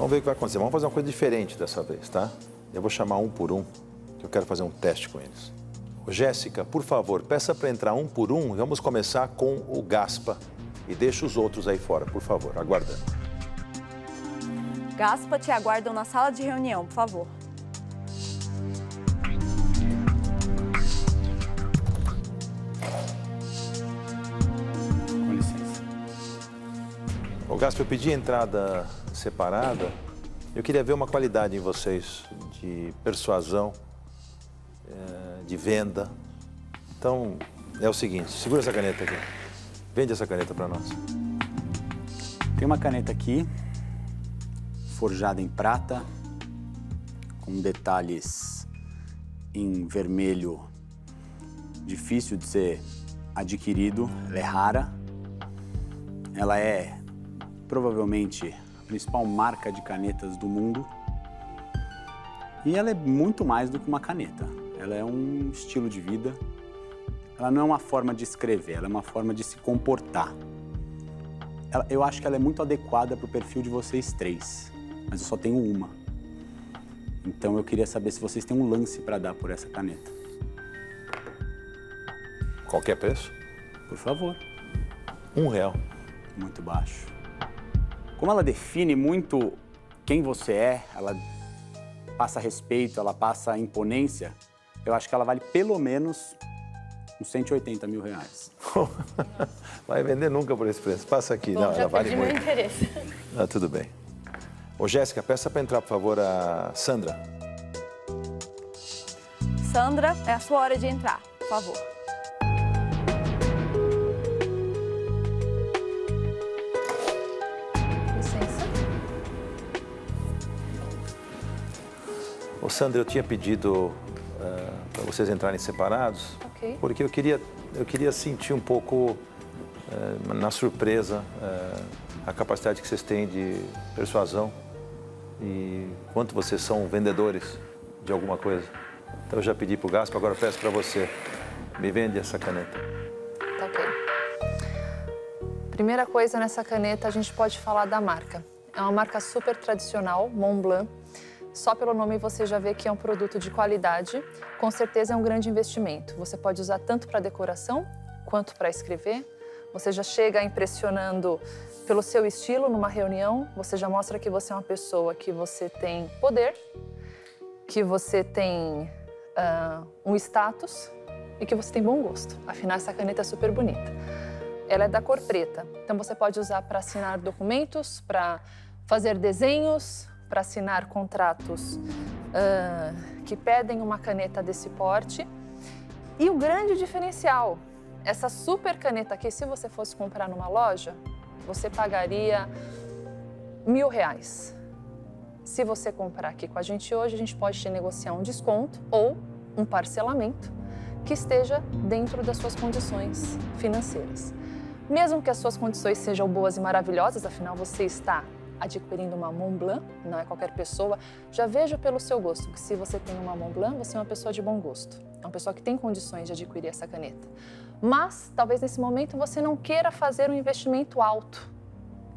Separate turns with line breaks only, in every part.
Vamos ver o que vai acontecer. Vamos fazer uma coisa diferente dessa vez, tá? Eu vou chamar um por um, que eu quero fazer um teste com eles. Jéssica, por favor, peça para entrar um por um. Vamos começar com o Gaspa. E deixa os outros aí fora, por favor, aguardando.
Gaspa te aguardam na sala de reunião, por favor.
Ô, Gaspa, eu pedi entrada separada. Eu queria ver uma qualidade em vocês de persuasão, eh, de venda. Então, é o seguinte, segura essa caneta aqui. Vende essa caneta para nós.
Tem uma caneta aqui, forjada em prata, com detalhes em vermelho, difícil de ser adquirido, ela é rara. Ela é provavelmente a principal marca de canetas do mundo. E ela é muito mais do que uma caneta. Ela é um estilo de vida. Ela não é uma forma de escrever, ela é uma forma de se comportar. Ela- eu acho que ela é muito adequada para o perfil de vocês três, mas eu só tenho uma. Então eu queria saber se vocês têm um lance para dar por essa caneta.
Qualquer preço?
Por favor.
Um real.
Muito baixo. Como ela define muito quem você é, ela passa respeito, ela passa imponência, eu acho que ela vale pelo menos uns 180 mil reais.
Vai vender nunca por esse preço. Passa aqui.
Bom,
Não,
já
ela vale
perdi meu
muito.
interesse.
Ah, tudo bem. Ô, Jéssica, peça para entrar, por favor, a Sandra.
Sandra, é a sua hora de entrar, por favor.
Sandra, eu tinha pedido para vocês entrarem separados,
Ok.
porque eu queria, eu queria sentir um pouco, eh, na surpresa, eh, a capacidade que vocês têm de persuasão e quanto vocês são vendedores de alguma coisa. Então, eu já pedi para o Gaspa, agora eu peço para você. Me vende essa caneta.
Tá ok. Primeira coisa nessa caneta, a gente pode falar da marca. É uma marca super tradicional, Montblanc. Só pelo nome você já vê que é um produto de qualidade. Com certeza é um grande investimento. Você pode usar tanto para decoração quanto para escrever. Você já chega impressionando pelo seu estilo numa reunião. Você já mostra que você é uma pessoa que você tem poder, que você tem ah, um status e que você tem bom gosto. Afinal, essa caneta é super bonita. Ela é da cor preta, então você pode usar para assinar documentos, para fazer desenhos, para assinar contratos ah, que pedem uma caneta desse porte. E o grande diferencial, essa super caneta aqui, se você fosse comprar numa loja, você pagaria mil reais. Se você comprar aqui com a gente hoje, a gente pode te negociar um desconto ou um parcelamento que esteja dentro das suas condições financeiras. Mesmo que as suas condições sejam boas e maravilhosas, afinal você está adquirindo uma Montblanc, não é qualquer pessoa, já vejo pelo seu gosto que se você tem uma Montblanc, você é uma pessoa de bom gosto, é uma pessoa que tem condições de adquirir essa caneta. Mas talvez nesse momento você não queira fazer um investimento alto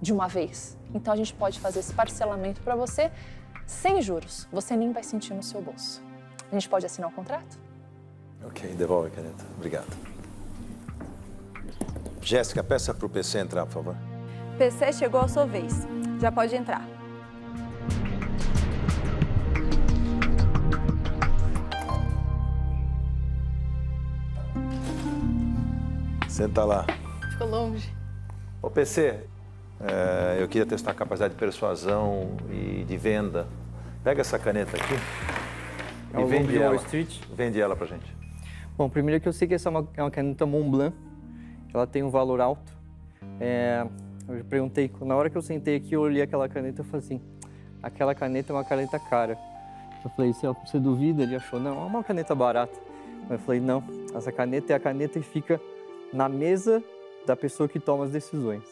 de uma vez. Então a gente pode fazer esse parcelamento para você sem juros. Você nem vai sentir no seu bolso. A gente pode assinar o contrato?
Ok, devolve a caneta. Obrigado. Jéssica, peça para o PC entrar, por favor.
PC chegou a sua vez. Já pode entrar.
Senta lá.
Ficou longe.
Ô, PC, eh, eu queria testar a capacidade de persuasão e de venda. Pega essa caneta aqui
É
e vende ela.
Street.
Vende ela pra gente.
Bom, primeiro que eu sei que essa é uma, é uma caneta Montblanc, ela tem um valor alto. É, eu perguntei, na hora que eu sentei aqui, eu olhei aquela caneta e falei assim, aquela caneta é uma caneta cara. Eu falei, você, você duvida? Ele achou, não, é uma caneta barata. Eu falei, não, essa caneta é a caneta que fica na mesa da pessoa que toma as decisões.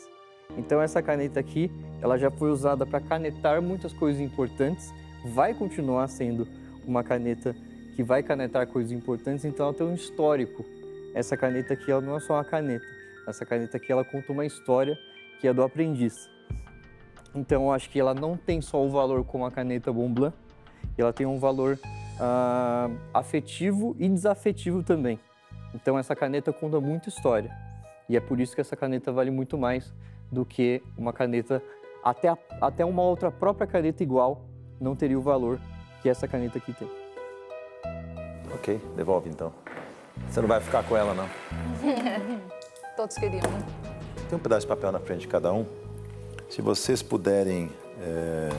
Então essa caneta aqui, ela já foi usada para canetar muitas coisas importantes, vai continuar sendo uma caneta que vai canetar coisas importantes, então ela tem um histórico. Essa caneta aqui, ela não é só uma caneta. Essa caneta aqui, ela conta uma história que é do aprendiz. Então, eu acho que ela não tem só o valor como a caneta Montblanc, ela tem um valor ah, afetivo e desafetivo também. Então, essa caneta conta muita história. E é por isso que essa caneta vale muito mais do que uma caneta, até, a- até uma outra própria caneta igual não teria o valor que essa caneta aqui tem.
Ok, devolve então. Você não vai ficar com ela, não.
Todos queriam, né?
Tem um pedaço de papel na frente de cada um. Se vocês puderem é,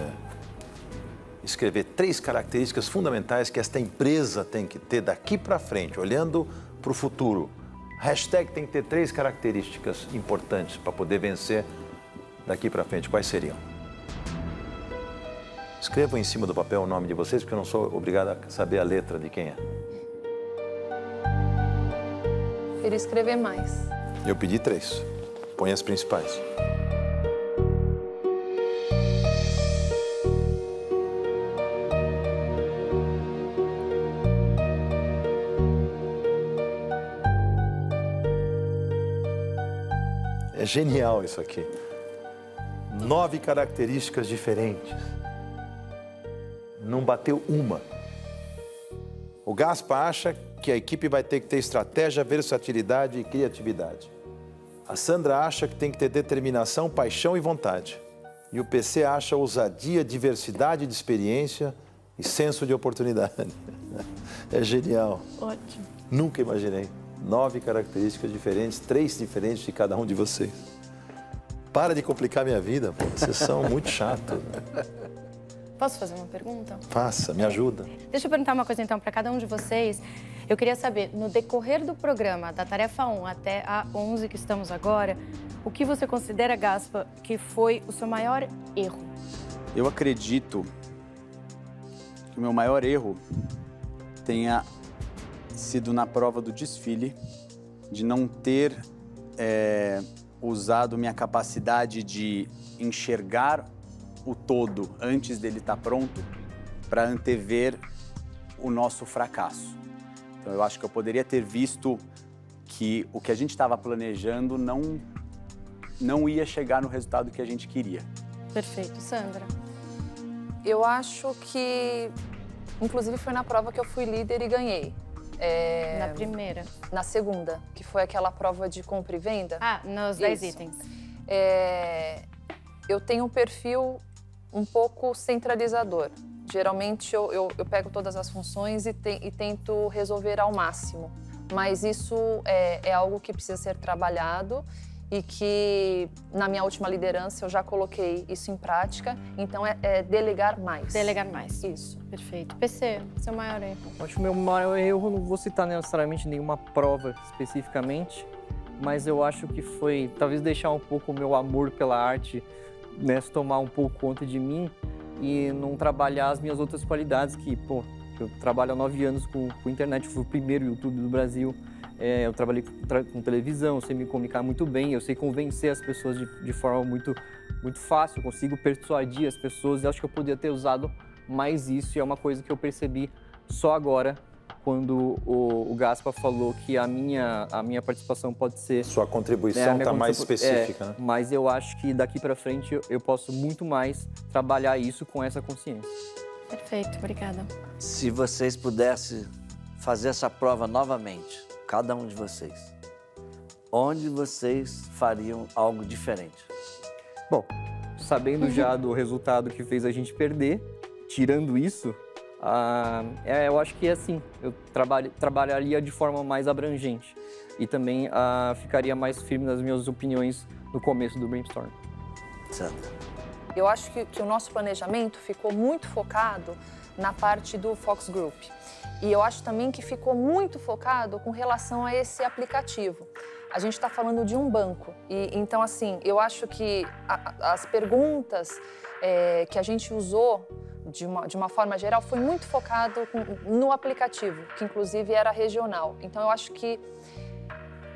escrever três características fundamentais que esta empresa tem que ter daqui para frente, olhando para o futuro. Hashtag tem que ter três características importantes para poder vencer daqui para frente. Quais seriam? Escrevam em cima do papel o nome de vocês, porque eu não sou obrigado a saber a letra de quem é.
Queria escrever mais.
Eu pedi três. Põe as principais. É genial isso aqui. Nove características diferentes. Não bateu uma. O Gaspa acha que a equipe vai ter que ter estratégia, versatilidade e criatividade. A Sandra acha que tem que ter determinação, paixão e vontade. E o PC acha ousadia, diversidade de experiência e senso de oportunidade. É genial.
Ótimo.
Nunca imaginei. Nove características diferentes, três diferentes de cada um de vocês. Para de complicar minha vida, pô. Vocês são muito chatos. né?
Posso fazer uma pergunta?
Faça, me ajuda.
Deixa eu perguntar uma coisa então para cada um de vocês. Eu queria saber, no decorrer do programa, da tarefa 1 até a 11 que estamos agora, o que você considera, Gaspa, que foi o seu maior erro?
Eu acredito que o meu maior erro tenha sido na prova do desfile, de não ter é, usado minha capacidade de enxergar o todo antes dele estar pronto para antever o nosso fracasso. Então eu acho que eu poderia ter visto que o que a gente estava planejando não não ia chegar no resultado que a gente queria.
Perfeito. Sandra?
Eu acho que, inclusive, foi na prova que eu fui líder e ganhei. É,
Na primeira.
na segunda, que foi aquela prova de compra e venda.
Ah, nos 10
Isso.
itens.
É, eu tenho um perfil um pouco centralizador. Geralmente eu, eu, eu pego todas as funções e, te- e tento resolver ao máximo. Mas isso é, é algo que precisa ser trabalhado e que na minha última liderança eu já coloquei isso em prática. Então é, é delegar mais.
Delegar mais.
Isso.
Perfeito. PC, seu maior erro.
Acho que o meu maior erro, não vou citar necessariamente nenhuma prova especificamente, mas eu acho que foi talvez deixar um pouco o meu amor pela arte né, se tomar um pouco conta de mim e não trabalhar as minhas outras qualidades, que, pô, eu trabalho há nove anos com, com internet, fui o primeiro YouTube do Brasil, é, eu trabalhei com, tra- com televisão, eu sei me comunicar muito bem, eu sei convencer as pessoas de, de forma muito, muito fácil, eu consigo persuadir as pessoas, e acho que eu poderia ter usado mais isso, e é uma coisa que eu percebi só agora, quando o, o Gaspa falou que a minha, a minha participação pode ser
Sua
é,
contribuição
a minha
está mais
contribu-
específica,
é,
né?
Mas eu acho que daqui pra frente eu, eu posso muito mais trabalhar isso com essa consciência.
Perfeito, obrigada.
Se vocês pudessem fazer essa prova novamente, cada um de vocês, onde vocês fariam algo diferente?
Bom, sabendo já do resultado que fez a gente perder, tirando isso, ah, é, eu acho que é assim, eu trabalho, trabalharia de forma mais abrangente e também ah, ficaria mais firme nas minhas opiniões no começo do brainstorm.
Sandra.
Eu acho que, que o nosso planejamento ficou muito focado na parte do Fox Group. E eu acho também que ficou muito focado com relação a esse aplicativo. A gente está falando de um banco. E então, assim, eu acho que a- as perguntas eh, que a gente usou de uma, de uma forma geral foi muito focado no aplicativo, que inclusive era regional. Então, eu acho que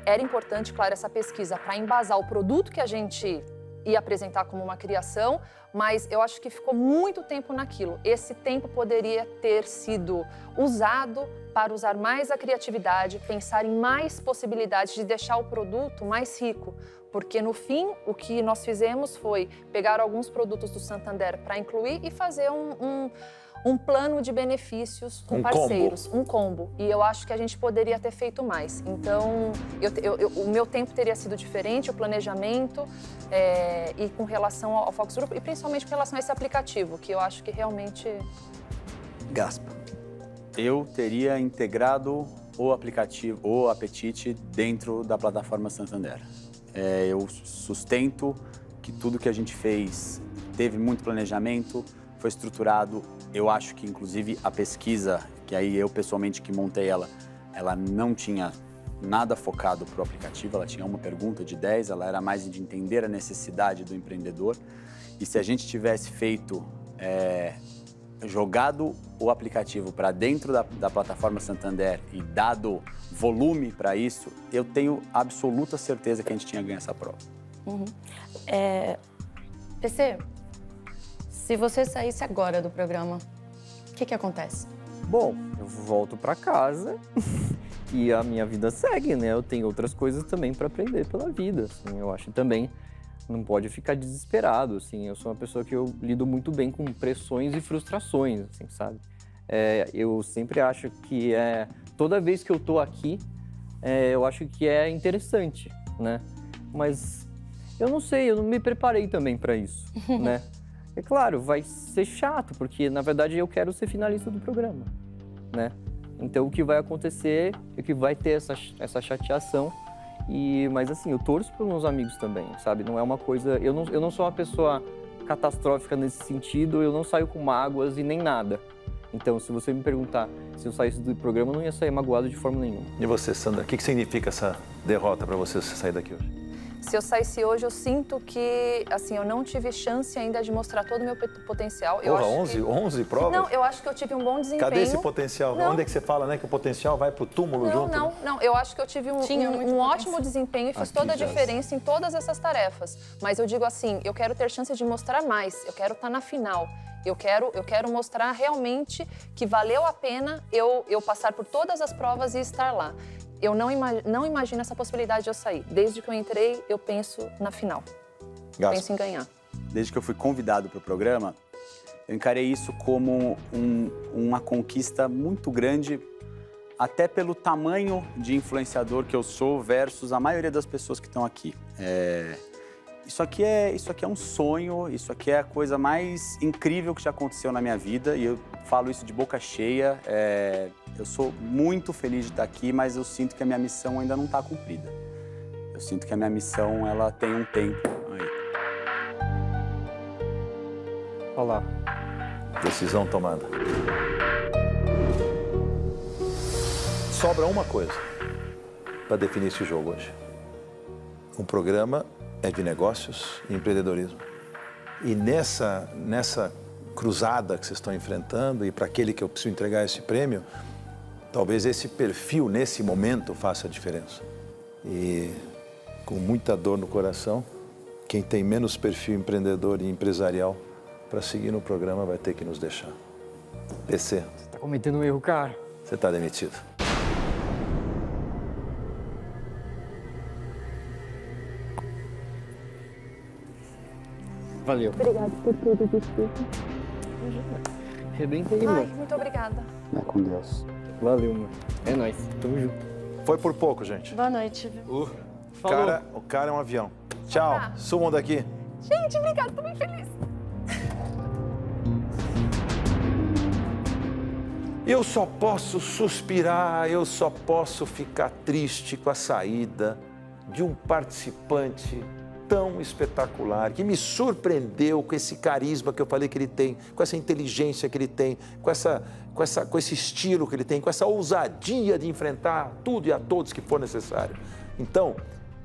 era importante, claro, essa pesquisa para embasar o produto que a gente ia apresentar como uma criação, mas eu acho que ficou muito tempo naquilo. Esse tempo poderia ter sido usado para usar mais a criatividade, pensar em mais possibilidades de deixar o produto mais rico, Porque no fim, o que nós fizemos foi pegar alguns produtos do Santander para incluir e fazer um, um, um, plano de benefícios com
um
parceiros,
combo.
um combo. E eu acho que a gente poderia ter feito mais. Então, eu, eu, eu, o meu tempo teria sido diferente, o planejamento é, e com relação ao, ao Focus Group e principalmente com relação a esse aplicativo, que eu acho que realmente
Gaspa.
Eu teria integrado o aplicativo, o Apetite, dentro da plataforma Santander. É, eu sustento que tudo que a gente fez teve muito planejamento, foi estruturado. Eu acho que, inclusive, a pesquisa, que aí eu pessoalmente que montei ela, ela não tinha nada focado para o aplicativo, ela tinha uma pergunta de 10, ela era mais de entender a necessidade do empreendedor. E se a gente tivesse feito é, jogado o aplicativo para dentro da, da, plataforma Santander e dado volume para isso, eu tenho absoluta certeza que a gente tinha ganho essa prova.
Uhum. É... PC, se você saísse agora do programa, o que, que acontece?
Bom, eu volto para casa e a minha vida segue, né? Eu tenho outras coisas também para aprender pela vida, assim, eu acho também não pode ficar desesperado, assim. Eu sou uma pessoa que eu lido muito bem com pressões e frustrações, assim, sabe? É, eu sempre acho que é toda vez que eu tô aqui, é, eu acho que é interessante, né? Mas eu não sei, eu não me preparei também para isso, né? É claro, vai ser chato, porque na verdade eu quero ser finalista do programa, né? Então o que vai acontecer é que vai ter essa, essa chateação e, mas assim, eu torço para meus amigos também, sabe? Não é uma coisa. Eu não, eu não sou uma pessoa catastrófica nesse sentido, eu não saio com mágoas e nem nada. Então, se você me perguntar se eu saísse do programa, eu não ia sair magoado de forma nenhuma.
E você, Sandra, o que, que significa essa derrota para você sair daqui hoje?
Se eu saísse hoje, eu sinto que, assim, eu não tive chance ainda de mostrar todo o meu potencial. Eu
Porra,
acho
11,
que...
11 provas?
Não, eu acho que eu tive um bom desempenho.
Cadê esse potencial?
Não.
Onde é que você fala, né, que o potencial vai pro túmulo
não,
junto?
Não, não, Eu acho que eu tive um,
Tinha
um, um ótimo desempenho e fiz
Aqui
toda a diferença em todas essas tarefas. Mas eu digo assim, eu quero ter chance de mostrar mais. Eu quero estar na final. Eu quero, eu quero mostrar realmente que valeu a pena eu, eu passar por todas as provas e estar lá. Eu não, não imagino essa possibilidade de eu sair. Desde que eu entrei, eu penso na final.
Gaspa.
Penso em ganhar.
Desde que eu fui convidado para o programa, eu encarei isso como um- uma conquista muito grande, até pelo tamanho de influenciador que eu sou versus a maioria das pessoas que estão aqui. É, isso, aqui é, isso aqui é um sonho, isso aqui é a coisa mais incrível que já aconteceu na minha vida e eu falo isso de boca cheia. É, eu sou muito feliz de estar aqui, mas eu sinto que a minha missão ainda não está cumprida. Eu sinto que a minha missão ela tem um tempo aí.
Olha lá.
Decisão tomada. Sobra uma coisa para definir esse jogo hoje. Um programa é de negócios e empreendedorismo. E nessa, nessa cruzada que vocês estão enfrentando, e para aquele que eu preciso entregar esse prêmio, talvez esse perfil, nesse momento, faça a diferença. E com muita dor no coração, quem tem menos perfil empreendedor e empresarial para seguir no programa vai ter que nos deixar. PC,
Você tá cometendo um erro, cara.
você está demitido.
Valeu.
Obrigada por tudo, desculpa.
Arrebentei,
Ai,
mano.
muito obrigada.
É com Deus.
Valeu, mano. É nóis. Tamo junto.
Foi por pouco, gente.
Boa noite. viu?
O
Falou.
cara, o cara é um avião. Tchau.
tá.
Sumam daqui.
Gente, obrigada, tô muito feliz.
Eu só posso suspirar, eu só posso ficar triste com a saída de um participante tão espetacular, que me surpreendeu com esse carisma que eu falei que ele tem, com essa inteligência que ele tem, com, essa, com, essa, com esse estilo que ele tem, com essa ousadia de enfrentar tudo e a todos que for necessário. Então,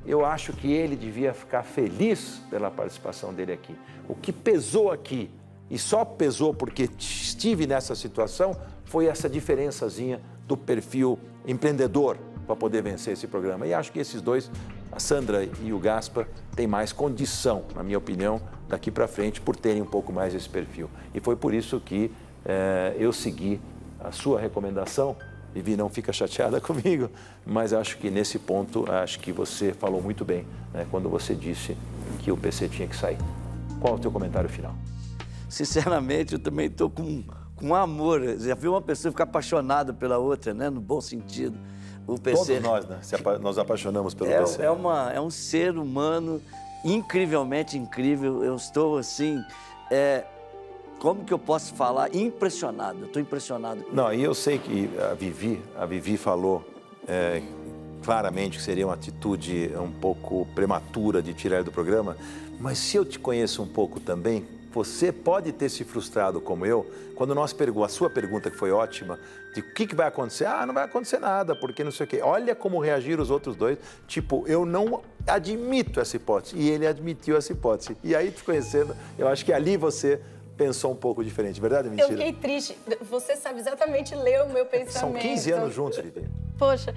eu acho que ele devia ficar feliz pela participação dele aqui. O que pesou aqui, e só pesou porque estive nessa situação, foi essa diferençazinha do perfil empreendedor para poder vencer esse programa. E acho que esses dois, a Sandra e o Gaspa, têm mais condição, na minha opinião, daqui para frente, por terem um pouco mais esse perfil. E foi por isso que eh, eu segui a sua recomendação Vivi não fica chateada comigo, mas acho que nesse ponto, acho que você falou muito bem, né, quando você disse que o PC tinha que sair. Qual o teu comentário final?
Sinceramente, eu também estou com, com amor. Já viu uma pessoa ficar apaixonada pela outra, né? No bom sentido.
O PC... Todos nós, né? Apa nós apaixonamos pelo
é,
PC.
É, uma, é um ser humano incrivelmente incrível. Eu estou, assim... É, como que eu posso falar? Impressionado. Eu estou impressionado.
Não, e eu sei que a Vivi, a Vivi falou é, claramente que seria uma atitude um pouco prematura de tirar ele do programa, mas se eu te conheço um pouco também, você pode ter se frustrado como eu, quando nós perguntamos, a sua pergunta que foi ótima, de o que, que vai acontecer? Ah, não vai acontecer nada, porque não sei o quê. Olha como reagiram os outros dois. Tipo, eu não admito essa hipótese. E ele admitiu essa hipótese. E aí, te conhecendo, eu acho que ali você pensou um pouco diferente, verdade ou mentira?
Eu fiquei triste. Você sabe exatamente ler o meu pensamento.
São 15 anos juntos, Vivi.
Poxa,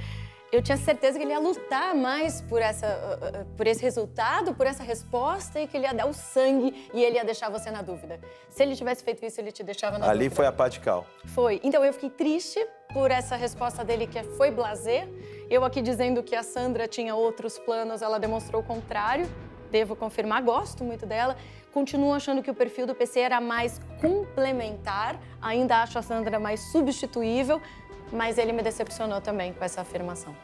eu tinha certeza que ele ia lutar mais por, essa, uh, uh, por esse resultado, por essa resposta e que ele ia dar o sangue e ele ia deixar você na dúvida. Se ele tivesse feito isso, ele te deixava na
Ali
dúvida.
Ali foi a Patical.
Foi. Então eu fiquei triste por essa resposta dele que foi blazer. Eu aqui dizendo que a Sandra tinha outros planos, ela demonstrou o contrário. Devo confirmar, gosto muito dela. Continuo achando que o perfil do PC era mais complementar. Ainda acho a Sandra mais substituível, mas ele me decepcionou também com essa afirmação.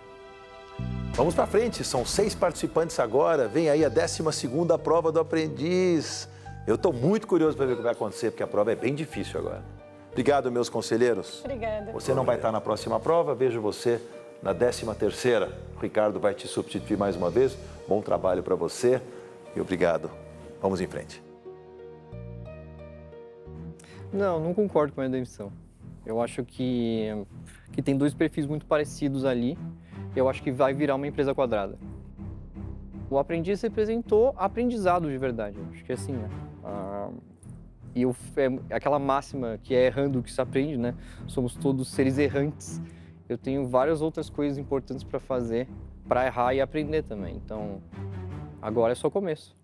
Vamos para frente, são seis participantes agora. Vem aí a 12 prova do aprendiz. Eu estou muito curioso para ver o que vai acontecer, porque a prova é bem difícil agora. Obrigado, meus conselheiros.
Obrigada.
Você não vai estar na próxima prova, vejo você na 13 terceira. O Ricardo vai te substituir mais uma vez. Bom trabalho para você e obrigado. Vamos em frente.
Não, não concordo com a demissão. Eu acho que, que tem dois perfis muito parecidos ali. Eu acho que vai virar uma empresa quadrada. O aprendiz representou aprendizado de verdade. Acho que é assim, né? Ah, e eu, é, aquela máxima que é errando que se aprende, né? Somos todos seres errantes. Eu tenho várias outras coisas importantes para fazer, para errar e aprender também. Então, agora é só começo.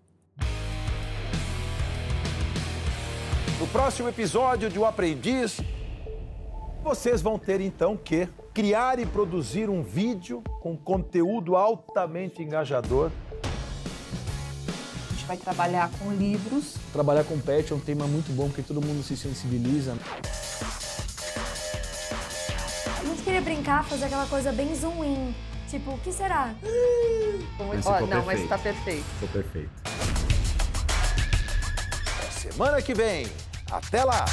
No próximo episódio de O Aprendiz, vocês vão ter então que criar e produzir um vídeo com conteúdo altamente engajador.
A gente vai trabalhar com livros.
Trabalhar com pet é um tema muito bom porque todo mundo se sensibiliza.
A gente queria brincar, fazer aquela coisa bem zoom in. Tipo, o que será?
Mas oh, não, perfeito. mas tá perfeito.
Ficou perfeito.
Semana que vem. Até lá!